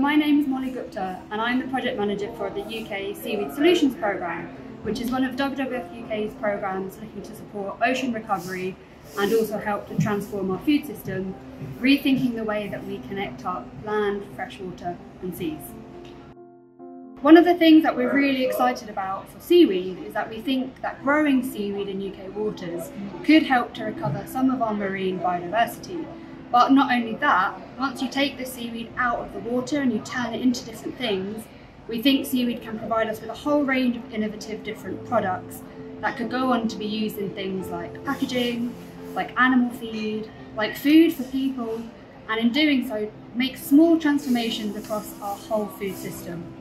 my name is Mollie Gupta and I'm the project manager for the UK Seaweed Solutions Programme, which is one of WWF UK's programmes looking to support ocean recovery and also help to transform our food system, rethinking the way that we connect our land, freshwater and seas. One of the things that we're really excited about for seaweed is that we think that growing seaweed in UK waters could help to recover some of our marine biodiversity. But not only that, once you take the seaweed out of the water and you turn it into different things, we think seaweed can provide us with a whole range of innovative different products that could go on to be used in things like packaging, like animal feed, like food for people, and in doing so, make small transformations across our whole food system.